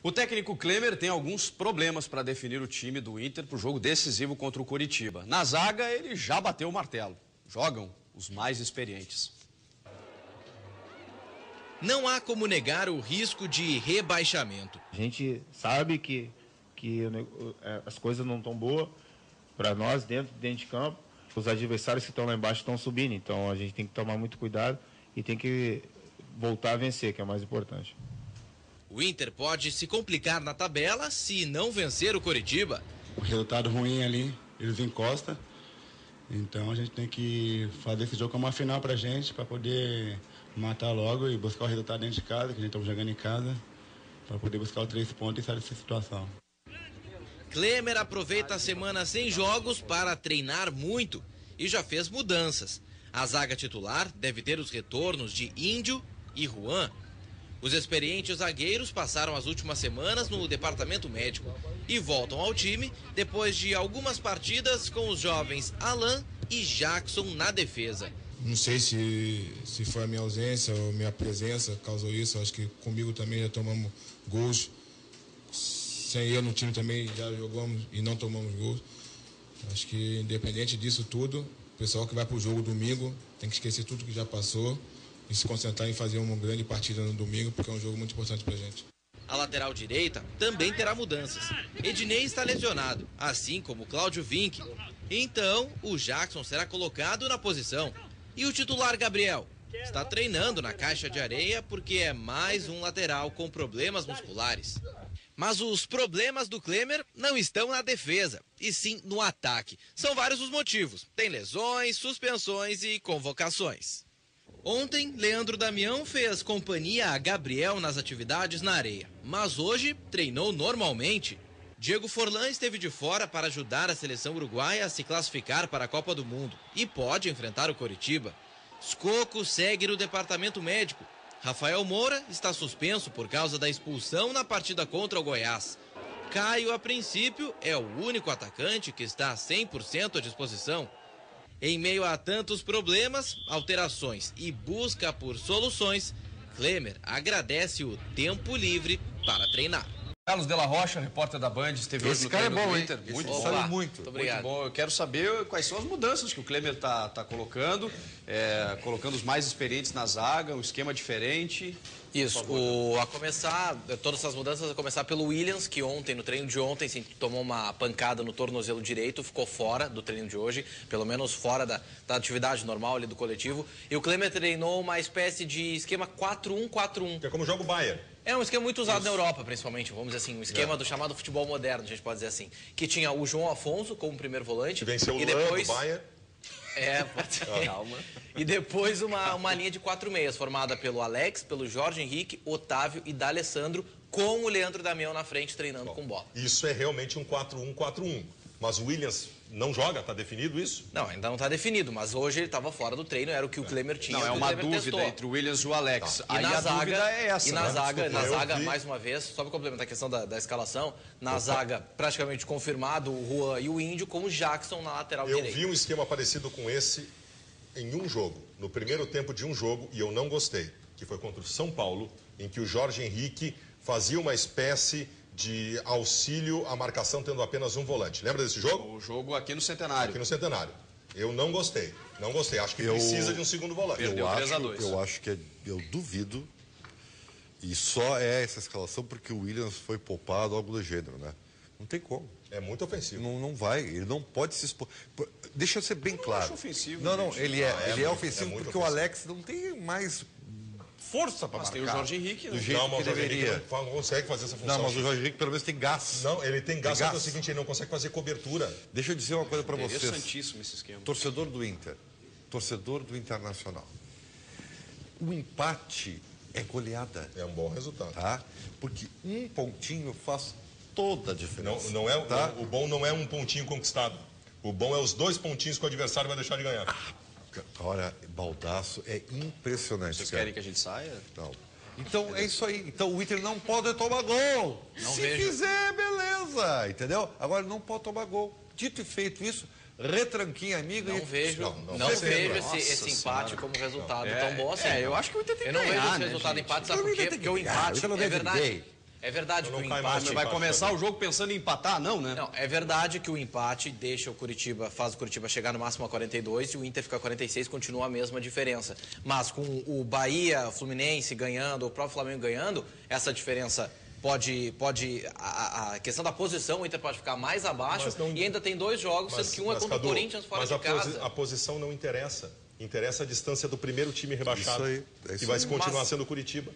O técnico Klemer tem alguns problemas para definir o time do Inter para o jogo decisivo contra o Coritiba. Na zaga, ele já bateu o martelo. Jogam os mais experientes. Não há como negar o risco de rebaixamento. A gente sabe que, que é, as coisas não estão boas para nós dentro, dentro de campo. Os adversários que estão lá embaixo estão subindo, então a gente tem que tomar muito cuidado e tem que voltar a vencer, que é o mais importante. O Inter pode se complicar na tabela se não vencer o Coritiba. O resultado ruim ali, eles encostam. Então a gente tem que fazer esse jogo como uma final pra gente, para poder matar logo e buscar o resultado dentro de casa, que a gente está jogando em casa, para poder buscar os três pontos e sair dessa situação. Klemer aproveita a semana sem jogos para treinar muito e já fez mudanças. A zaga titular deve ter os retornos de Índio e Juan. Os experientes zagueiros passaram as últimas semanas no departamento médico e voltam ao time depois de algumas partidas com os jovens Alain e Jackson na defesa. Não sei se, se foi a minha ausência ou minha presença causou isso. Acho que comigo também já tomamos gols. Sem eu no time também já jogamos e não tomamos gols. Acho que independente disso tudo, o pessoal que vai para o jogo domingo tem que esquecer tudo que já passou e se concentrar em fazer uma grande partida no domingo, porque é um jogo muito importante para a gente. A lateral direita também terá mudanças. Ednei está lesionado, assim como Cláudio Vinck. Então, o Jackson será colocado na posição. E o titular Gabriel? Está treinando na caixa de areia porque é mais um lateral com problemas musculares. Mas os problemas do Klemer não estão na defesa, e sim no ataque. São vários os motivos: tem lesões, suspensões e convocações. Ontem, Leandro Damião fez companhia a Gabriel nas atividades na areia, mas hoje treinou normalmente. Diego Forlan esteve de fora para ajudar a seleção uruguaia a se classificar para a Copa do Mundo e pode enfrentar o Coritiba. Scocco segue no departamento médico. Rafael Moura está suspenso por causa da expulsão na partida contra o Goiás. Caio, a princípio, é o único atacante que está 100% à disposição. Em meio a tantos problemas, alterações e busca por soluções, Klemer agradece o tempo livre para treinar. Carlos Della Rocha, repórter da Band, esteve Esse hoje no cara é bom, Twitter. hein? Muito Esse bom. sabe muito. Muito obrigado. bom. Eu quero saber quais são as mudanças que o Klemer está tá colocando, é, colocando os mais experientes na zaga, um esquema diferente. Isso, o, a começar, todas essas mudanças, a começar pelo Williams, que ontem, no treino de ontem, sim, tomou uma pancada no tornozelo direito, ficou fora do treino de hoje, pelo menos fora da, da atividade normal ali do coletivo. E o Klemer treinou uma espécie de esquema 4-1-4-1. Que é como joga o Bayern. É um esquema muito usado na Europa, principalmente, vamos dizer assim, um esquema É. do chamado futebol moderno, a gente pode dizer assim. Que tinha o João Afonso como primeiro volante. Que venceu o e depois... Bayern. É, pode ser. Calma. E depois uma, uma linha de quatro meias, formada pelo Alex, pelo Jorge Henrique, Otávio e D'Alessandro, com o Leandro Damião na frente treinando com bola. Isso é realmente um 4-1-4-1. Mas o Williams não joga, tá definido isso? Não, ainda não está definido, mas hoje ele estava fora do treino, era o que o Klemer tinha. Não, é uma dúvida testou. entre o Williams e o Alex. E Aí na a zaga, dúvida é essa. e na né? zaga, Desculpa, na eu zaga vi. mais uma vez, só para complementar a questão da, da escalação, na zaga praticamente confirmado o Juan e o Índio com o Jackson na lateral Eu direita. vi um esquema parecido com esse em um jogo, no primeiro tempo de um jogo, e eu não gostei, que foi contra o São Paulo, em que o Jorge Henrique fazia uma espécie de auxílio à marcação tendo apenas um volante. Lembra desse jogo? O jogo aqui no Centenário. Aqui no Centenário. Eu não gostei. Não gostei. Acho que Eu- precisa de um segundo volante. Perdeu eu 3 a acho, 2. eu acho que é, eu duvido. E só é essa escalação porque o Williams foi poupado, algo do gênero, né? Não tem como. É muito ofensivo. Não, não vai, ele não pode se expor. Por- Deixa eu ser bem claro. acho ofensivo, Não, não, gente. ele é, Ah, é ele é muito- ofensivo é porque ofensivo. o Alex não tem mais força para Mas marcar. tem o Jorge Henrique, né? Do jeito não, mas que o Jorge deveria. Henrique não consegue fazer essa função. Não, mas o Jorge Henrique pelo menos tem gás. Não, ele tem gás, só que é o gás. seguinte, ele não consegue fazer cobertura. Deixa eu dizer uma coisa para vocês. Interessantíssimo esse esquema. Torcedor do Inter, torcedor do Internacional. O empate é goleada, É um bom resultado. tá? Porque um pontinho faz toda a Não, diferença. não é, tá? o, o bom não é um pontinho conquistado. O bom é os dois pontinhos que o adversário vai deixar de ganhar. Olha, baldaço é impressionante. Vocês cara. querem que a gente saia? Então, então é isso aí. Então o Inter não pode tomar gol. Não Se vejo. fizer, beleza. Entendeu? Agora não pode tomar gol. Dito e feito isso, retranquinho, amigo. Não e... vejo, Não, não, não vejo esse, esse empate como resultado É, tão bom assim. é, eu acho que o Inter tem que Eu não ganhar, vejo esse né, resultado gente? empate, sabe O por Inter quê? tem que Porque o ganhar, empate Inter não é verdade. É verdade que o mais empate... Vai empate começar também. o jogo pensando em empatar? Não, né? Não, é verdade que o empate deixa o Curitiba, faz o Curitiba chegar no máximo a 42 e o Inter fica a 46, continua a mesma diferença. Mas com o Bahia, Fluminense ganhando, o próprio Flamengo ganhando, essa diferença pode. pode a, a questão da posição, o Inter pode ficar mais abaixo Mas não- e ainda tem dois jogos, sendo que um é mas, contra Cadu, o Corinthians fora mas de a, posi- casa. a posição não interessa. Interessa a distância do primeiro time rebaixado. Isso aí, é isso que vai aí. continuar Mas- sendo o Curitiba.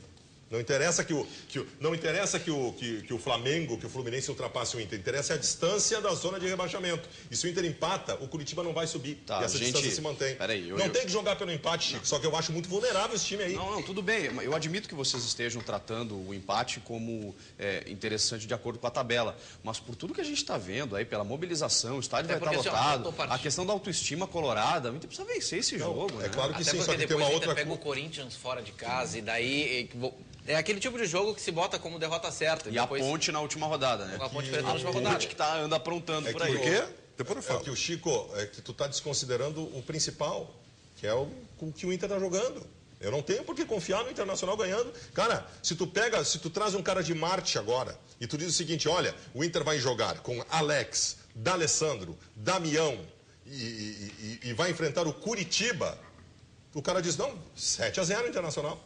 Não interessa que o, que o- não interessa que o, que, que o Flamengo, que o Fluminense ultrapasse o Inter. Interessa a distância da zona de rebaixamento. E se o Inter empata, o Curitiba não vai subir. Tá, e essa gente, distância se mantém. peraí, eu- não eu- tem que jogar pelo empate, Chico. Só que eu acho muito vulnerável esse time aí. Não, não, tudo bem. Eu admito que vocês estejam tratando o empate como é, interessante de acordo com a tabela. Mas por tudo que a gente está vendo aí, pela mobilização, o estádio Até vai estar porque, assim, lotado, a questão da autoestima colorada, o Inter precisa vencer esse jogo, é né? claro que Até sim, porque só que tem depois uma outra pega o. Corinthians fora de casa e daí... É aquele tipo de jogo que se bota como derrota certa. E depois, a ponte na última rodada, né? A ponte fez na A última ponte rodada. que tá, anda aprontando É por que aí. o- Por quê? Depois eu É falo. que o Chico, é que tu está desconsiderando o principal, que é o com que o Inter está jogando. Eu não tenho por que confiar no Internacional ganhando. Cara, se tu pega, se tu traz um cara de Marte agora e tu diz o seguinte, olha, o Inter vai jogar com Alex, D'Alessandro, Damião e, e- e- e vai enfrentar o Curitiba, o cara diz, não, 7 a 0 Internacional.